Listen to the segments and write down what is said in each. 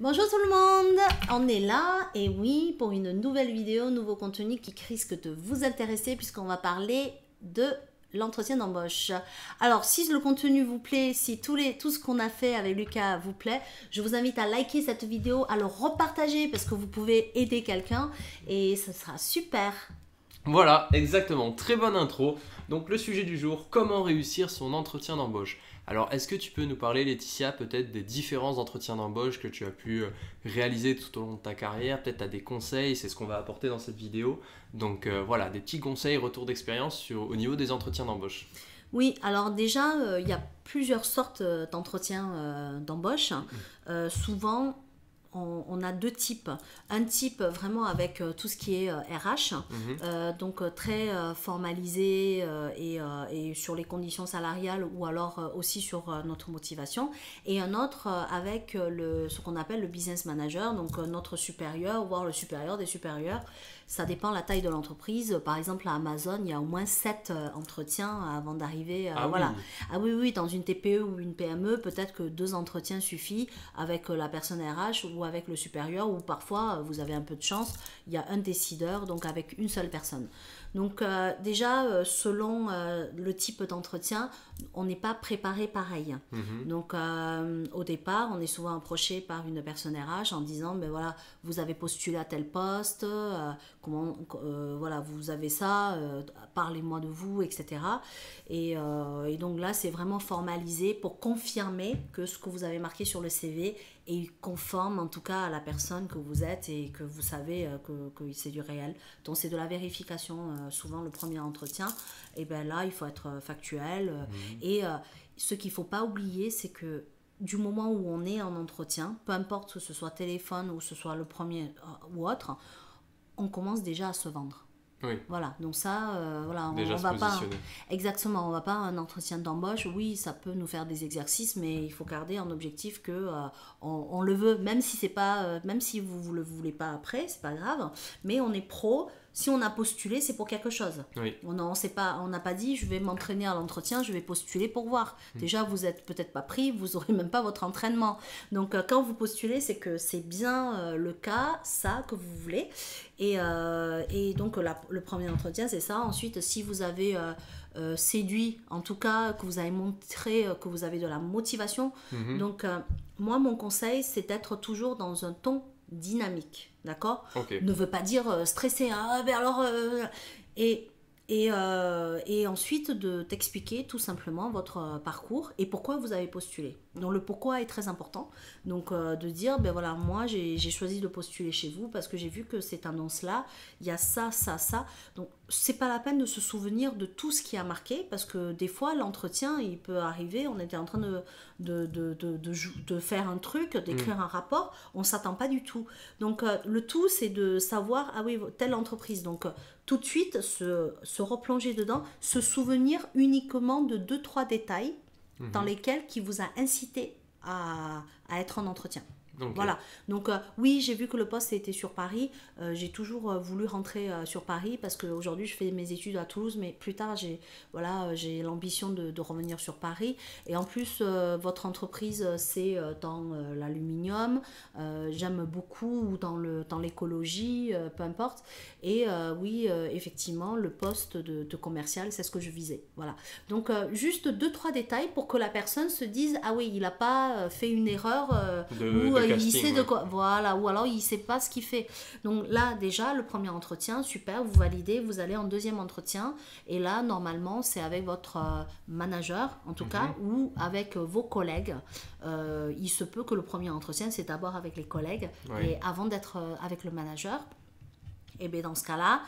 Bonjour tout le monde, on est là et oui pour une nouvelle vidéo, nouveau contenu qui risque de vous intéresser puisqu'on va parler de l'entretien d'embauche. Alors si le contenu vous plaît, si tous les, tout ce qu'on a fait avec Lucas vous plaît, je vous invite à liker cette vidéo, à le repartager parce que vous pouvez aider quelqu'un et ce sera super. Voilà, exactement, très bonne intro. Donc le sujet du jour, comment réussir son entretien d'embauche alors, est-ce que tu peux nous parler, Laetitia, peut-être des différents entretiens d'embauche que tu as pu euh, réaliser tout au long de ta carrière? Peut-être tu as des conseils, c'est ce qu'on va apporter dans cette vidéo. Donc euh, voilà, des petits conseils, retours d'expérience au niveau des entretiens d'embauche. Oui, alors déjà, euh, il y a plusieurs sortes d'entretiens d'embauche. Mmh. souvent, on, a deux types. Un type vraiment avec euh, tout ce qui est RH, euh, mhm. euh, donc très formalisé et, sur les conditions salariales ou alors aussi sur notre motivation. Et un autre avec le, ce qu'on appelle le business manager, donc notre supérieur, voire le supérieur des supérieurs. Ça dépend de la taille de l'entreprise. Par exemple, à Amazon, il y a au moins 7 entretiens avant d'arriver. ah, voilà. oui. ah oui, oui, dans une TPE ou une PME, peut-être que deux entretiens suffisent avec la personne RH ou avec le supérieur, ou parfois, vous avez un peu de chance, il y a un décideur, donc avec une seule personne. Donc euh, déjà, euh, selon euh, le type d'entretien, on n'est pas préparé pareil. Mhm. Donc au départ, on est souvent approché par une personne RH en disant, ben voilà, vous avez postulé à tel poste, comment, voilà, vous avez ça, parlez-moi de vous, etc. Et, et donc là, c'est vraiment formalisé pour confirmer que ce que vous avez marqué sur le CV est conforme en tout cas à la personne que vous êtes et que vous savez que, que c'est du réel. Donc c'est de la vérification euh, souvent le premier entretien, et bien là, il faut être euh, factuel. Euh, mhm. Et ce qu'il ne faut pas oublier, c'est que du moment où on est en entretien, peu importe que ce soit téléphone ou ce soit le premier ou autre, on commence déjà à se vendre. Oui. Voilà, donc ça, voilà, on, Déjà va pas. Exactement, on va pas un entretien d'embauche. Oui, ça peut nous faire des exercices, mais il faut garder en objectif que on, le veut, même si c'est pas, même si vous, vous le voulez pas après, c'est pas grave. Mais on est pro, si on a postulé, c'est pour quelque chose. On n'a pas, dit je vais m'entraîner à l'entretien, je vais postuler pour voir. Hmm. Déjà, vous n'êtes peut-être pas pris, vous n'aurez même pas votre entraînement. Donc, euh, quand vous postulez, c'est que c'est bien euh, le cas, ça que vous voulez. Et, euh, donc, le premier entretien, c'est ça. Ensuite, si vous avez séduit, en tout cas, que vous avez montré que vous avez de la motivation. Mhm. Donc, moi, mon conseil, c'est d'être toujours dans un ton dynamique, d'accord Ne veut pas dire euh, stressé, hein, ah, ben alors... Euh, et, et, euh, et, ensuite de t'expliquer tout simplement votre parcours et pourquoi vous avez postulé. Donc le pourquoi est très important. Donc de dire, ben voilà, moi j'ai choisi de postuler chez vous parce que j'ai vu que cette annonce-là, il y a ça, ça, ça. Donc c'est pas la peine de se souvenir de tout ce qui a marqué parce que des fois l'entretien il peut arriver on était en train de de, de, de, de faire un truc d'écrire mm. un rapport on s'attend pas du tout donc euh, le tout c'est de savoir ah oui telle entreprise donc euh, tout de suite se, se replonger dedans se souvenir uniquement de deux trois détails dans lesquels qui vous a incité à, à être en entretien voilà. Donc euh, oui, j'ai vu que le poste était sur Paris. Euh, j'ai toujours euh, voulu rentrer sur Paris parce qu'aujourd'hui je fais mes études à Toulouse, mais plus tard j'ai voilà j'ai l'ambition de, de, revenir sur Paris. Et en plus, votre entreprise c'est dans l'aluminium. J'aime beaucoup ou dans le dans l'écologie, peu importe. Et oui, effectivement, le poste de, de commercial, c'est ce que je visais. Voilà. Donc juste deux trois détails pour que la personne se dise ah oui, il n'a pas fait une erreur ou il sait de quoi. Voilà, ou alors il sait pas ce qu'il fait. Donc là, déjà, le premier entretien, super, vous validez, vous allez en deuxième entretien. Et là, normalement, c'est avec votre euh, manager, en tout cas, mhm. ou avec vos collègues. Euh, il se peut que le premier entretien, c'est d'abord avec les collègues, et avant d'être euh, avec le manager. Et bien dans ce cas-là,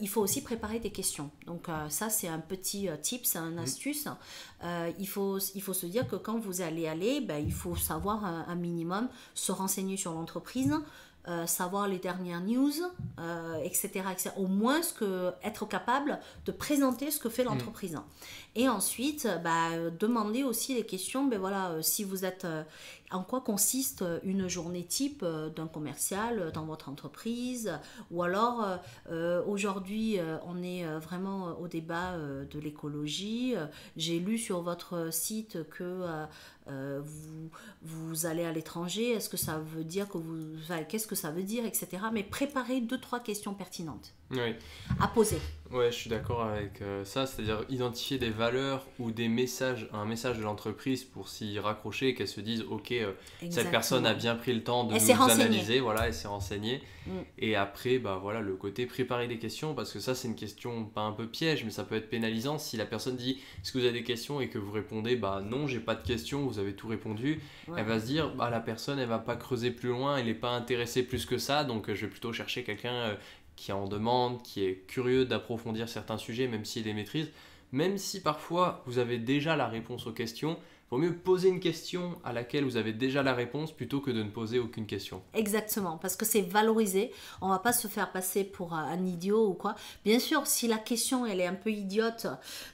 il faut aussi préparer des questions. Donc ça, c'est un petit tip, c'est un astuce. Euh, il, faut, il faut se dire que quand vous allez aller, ben, il faut savoir un, minimum, se renseigner sur l'entreprise, euh, savoir les dernières news, euh, etc., Au moins ce que, être capable de présenter ce que fait mm. l'entreprise. Et ensuite, bah, demander aussi les questions, ben voilà, si vous êtes... en quoi consiste une journée type d'un commercial dans votre entreprise? Ou alors, aujourd'hui, on est vraiment au débat de l'écologie. J'ai lu sur votre site que euh, vous, vous allez à l'étranger, est-ce que ça veut dire que vous... Qu'est-ce que ça veut dire, etc. Mais préparez deux, trois questions pertinentes oui. à poser. Ouais, je suis d'accord avec euh, ça, c'est-à-dire identifier des valeurs ou des messages, un message de l'entreprise pour s'y raccrocher et qu'elle se dise, ok, euh, cette personne a bien pris le temps de nous analyser, voilà, et s'est renseignée. Mm. Et après, bah voilà, le côté préparer des questions, parce que ça, c'est une question pas un peu piège, mais ça peut être pénalisant si la personne dit, est-ce que vous avez des questions et que vous répondez, bah non, j'ai pas de questions, vous avez tout répondu, elle va se dire, bah la personne, elle va pas creuser plus loin, elle n'est pas intéressée plus que ça, donc euh, je vais plutôt chercher quelqu'un qui en demande, qui est curieux d'approfondir certains sujets, même s'il les maîtrise, même si parfois vous avez déjà la réponse aux questions, vaut mieux poser une question à laquelle vous avez déjà la réponse plutôt que de ne poser aucune question. Exactement, parce que c'est valorisé. On va pas se faire passer pour un idiot ou quoi. Bien sûr, si la question elle est un peu idiote,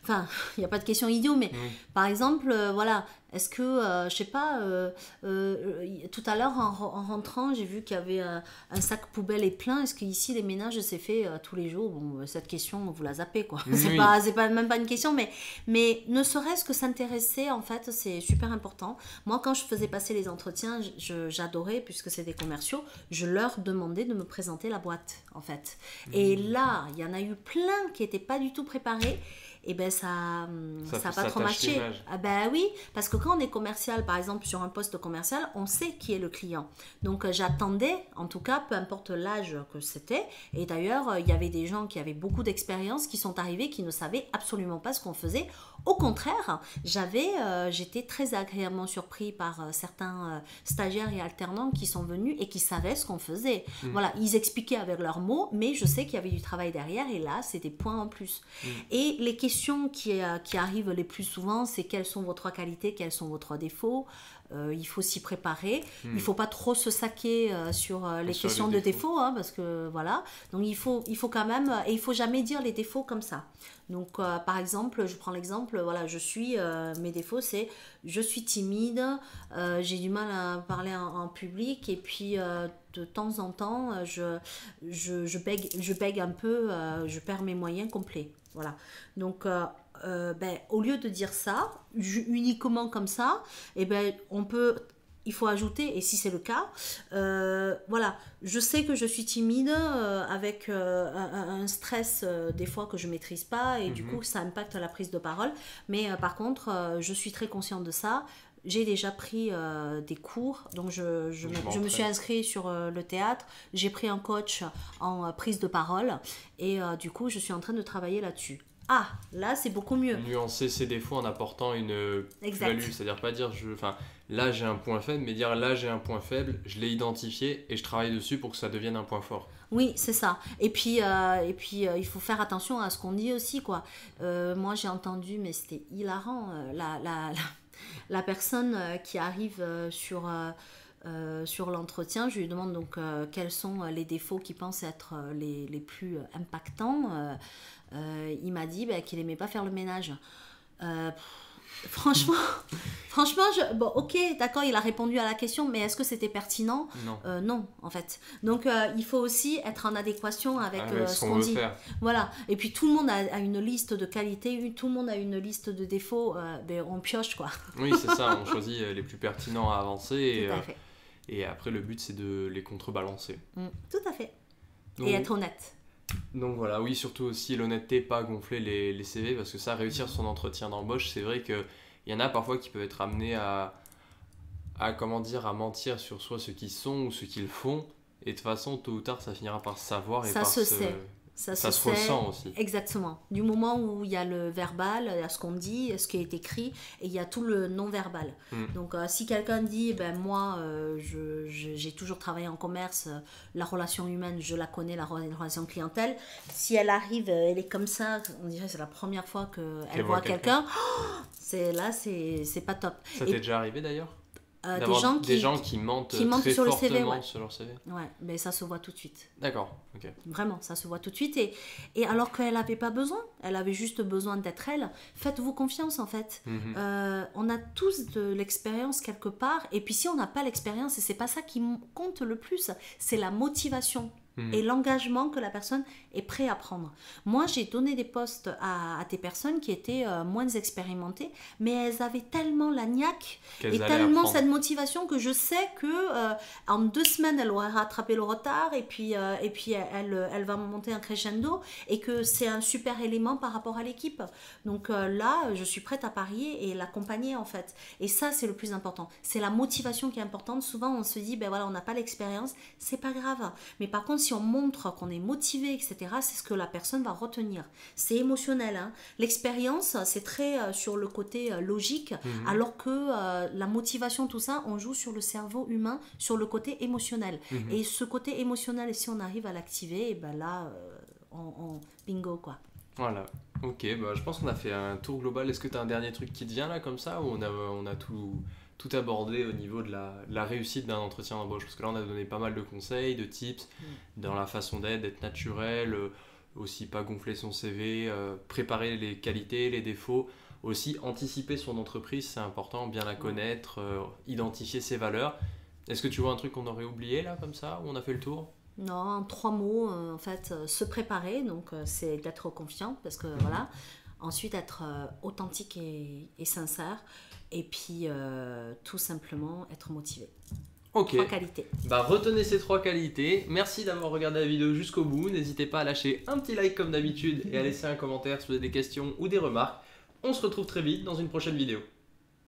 enfin, il n'y a pas de question idiot, mais par exemple, euh, voilà, est-ce que, euh, je sais pas, euh, euh, tout à l'heure en, rentrant, j'ai vu qu'il y avait un sac poubelle et plein. Est-ce qu'ici les ménages c'est fait tous les jours? Bon, cette question, vous la zappez quoi. C'est pas, pas, même pas une question, mais, mais ne serait-ce que s'intéresser, en fait, c'est super important. Moi, quand je faisais passer les entretiens, j'adorais, puisque c'est des commerciaux, je leur demandais de me présenter la boîte, en fait. Et mmh. là, il y en a eu plein qui n'étaient pas du tout préparés et ben ça hum, ça, ça pas trop matché. Ah ben oui, parce que quand on est commercial, par exemple sur un poste commercial, on sait qui est le client. Donc euh, j'attendais, en tout cas, peu importe l'âge que c'était. Et d'ailleurs, euh, il y avait des gens qui avaient beaucoup d'expérience qui sont arrivés, qui ne savaient absolument pas ce qu'on faisait. Au contraire, j'avais, euh, j'étais très agréablement surpris par certains stagiaires et alternants qui sont venus et qui savaient ce qu'on faisait. Mmh. Voilà, ils expliquaient avec leurs mots, mais je sais qu'il y avait du travail derrière et là, c'était point en plus. Mmh. Et les questions qui, euh, qui arrivent les plus souvent, c'est quelles sont vos trois qualités, quels sont vos trois défauts. Euh, il faut s'y préparer. Il ne hmm. faut pas trop se saquer euh, sur les questions de défauts, hein, parce que voilà. Donc il faut, il faut quand même, et il faut jamais dire les défauts comme ça. Donc par exemple, je prends l'exemple, voilà, je suis, mes défauts c'est je suis timide, j'ai du mal à parler en, public, et puis de temps en temps, je, je, je, bègue, je bègue un peu, je perds mes moyens complets. Voilà. Donc, euh, euh, ben, au lieu de dire ça, uniquement comme ça, eh ben, on peut il faut ajouter, et si c'est le cas, euh, voilà, je sais que je suis timide avec un, stress des fois que je maîtrise pas, et du mhm. coup ça impacte la prise de parole. Mais par contre, je suis très consciente de ça j'ai déjà pris euh, des cours, donc je, je, me, suis inscrit sur euh, le théâtre, j'ai pris un coach en euh, prise de parole et du coup je suis en train de travailler là-dessus. Ah, là c'est beaucoup mieux. Nuancer ses défauts en apportant une value, c'est-à-dire pas dire je, enfin là j'ai un point faible, mais dire là j'ai un point faible, je l'ai identifié et je travaille dessus pour que ça devienne un point fort. Oui, c'est ça. Et puis, et puis il faut faire attention à ce qu'on dit aussi. quoi. moi j'ai entendu, mais c'était hilarant, la, la, la la personne euh, qui arrive euh, sur, euh, sur l'entretien, je lui demande donc quels sont les défauts qu'il pense être les, les plus impactants. il m'a dit bah, qu'il n'aimait pas faire le ménage. Franchement, franchement, je, bon, ok, d'accord, il a répondu à la question, mais est-ce que c'était pertinent? Non. Euh, non, en fait. Donc, euh, il faut aussi être en adéquation avec, euh, ce qu'on dit. Voilà. Et puis, tout le monde a, une liste de qualités, tout le monde a une liste de défauts. ben, on pioche, quoi. oui, c'est ça. On choisit les plus pertinents à avancer. Et, et après, le but, c'est de les contrebalancer. Mm, tout à fait. et être honnête. Donc voilà, oui, surtout aussi l'honnêteté, pas gonfler les, les, CV, parce que ça, réussir son entretien d'embauche, c'est vrai qu'il y en a parfois qui peuvent être amenés à, à, comment dire, à mentir sur soit ce qu'ils sont ou ce qu'ils font, et de toute façon, tôt ou tard, ça finira par savoir et ça par se, sait. Ça, se, ressent aussi. Exactement. Du moment où il y a le verbal, il y a ce qu'on dit, ce qui est écrit, et il y a tout le non-verbal. Hmm. Donc euh, si quelqu'un dit, ben moi, euh, j'ai toujours travaillé en commerce, euh, la relation humaine, je la connais, la relation clientèle, si elle arrive, elle est comme ça, on dirait c'est la première fois qu'elle voit quelqu'un, c'est là, c'est pas top. Ça t'est déjà arrivé d'ailleurs? Euh, des, gens qui, des gens qui mentent, qui mentent très sur le CV, ouais. sur leur CV. Ouais, mais ça se voit tout de suite. D'accord, ok. Vraiment, ça se voit tout de suite. Et, et alors qu'elle n'avait pas besoin, elle avait juste besoin d'être elle, faites-vous confiance en fait. Mhm. Euh, on a tous de l'expérience quelque part. Et puis si on n'a pas l'expérience, et c'est pas ça qui compte le plus, c'est la motivation. Mhm. Et l'engagement que la personne est prête à prendre. Moi, j'ai donné des postes à, à des personnes qui étaient euh, moins expérimentées, mais elles avaient tellement la niaque et tellement apprendre. cette motivation que je sais que euh, en deux semaines elle aura rattrapé le retard et puis euh, et puis elle elle va monter un crescendo et que c'est un super élément par rapport à l'équipe. Donc là je suis prête à parier et l'accompagner en fait. Et ça c'est le plus important. C'est la motivation qui est importante. Souvent on se dit ben voilà on n'a pas l'expérience c'est pas grave. Mais par contre si on montre qu'on est motivé etc c'est ce que la personne va retenir c'est émotionnel hein. l'expérience c'est très euh, sur le côté euh, logique Mhm. alors que euh, la motivation, tout ça, on joue sur le cerveau humain, sur le côté émotionnel. Mhm. Et ce côté émotionnel, si on arrive à l'activer, et ben là, on, on- bingo quoi. Voilà. Ok, bah, je pense qu'on a fait un tour global. Est-ce que tu as un dernier truc qui te vient là comme ça ou on a, on a tout, tout abordé au niveau de la, de la réussite d'un entretien d'embauche. Parce que là, on a donné pas mal de conseils, de tips dans la façon d'être, d'être naturel, euh, aussi pas gonfler son CV, euh, préparer les qualités, les défauts, aussi anticiper son entreprise, c'est important, bien la connaître, euh, identifier ses valeurs. Est-ce que tu vois un truc qu'on aurait oublié là comme ça ou on a fait le tour? Non, en trois mots, euh, en fait, se préparer, donc c'est d'être confiant, parce que voilà. Ensuite, être euh, authentique et, et sincère. Et puis, euh, tout simplement, être motivé. Ok. Trois qualités. Bah retenez ces trois qualités. Merci d'avoir regardé la vidéo jusqu'au bout. N'hésitez pas à lâcher un petit like comme d'habitude et à laisser un commentaire si vous avez des questions ou des remarques. On se retrouve très vite dans une prochaine vidéo.